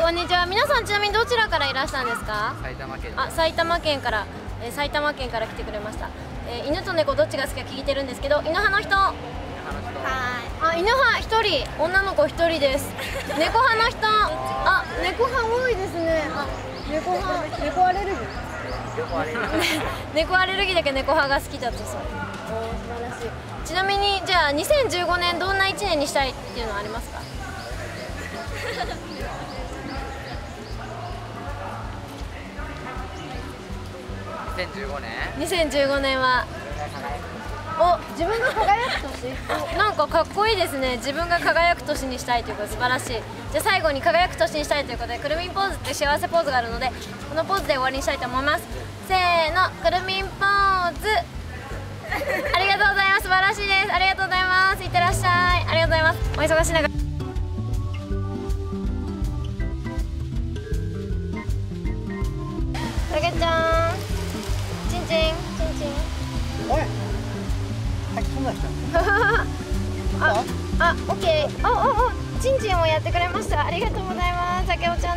こんにちは。皆さんちなみにどちらからいらしたんですか？埼玉県あ埼玉県から、えー埼玉県から来てくれました、えー犬と猫どっちが好きか聞いてるんですけど犬派の人？話あ犬派一人。女の子一人です。猫派の人？あ猫派多いですね。あ猫派猫アレルギー？猫アレルギー。だけ猫派が好きだとそう。おー素晴らしい。ちなみにじゃあ2015年どんな1年にしたいっていうのはありますか？2015年？2015年は。お自分が輝く年？おなんかかっこいいですね。自分が輝く年にしたいということ素晴らしい。じゃあ最後に輝く年にしたいということでくるみんポーズって幸せポーズがあるのでこのポーズで終わりにしたいと思います。せーのくるみんポーズ。ありがとうございます。素晴らしいです。ありがとうございます。いってらっしゃい。ありがとうございます。お忙しい中。たけちゃんなんした あ、あ、オッケー。お、お、お、ちんちんをやってくれました。ありがとうございます。酒お茶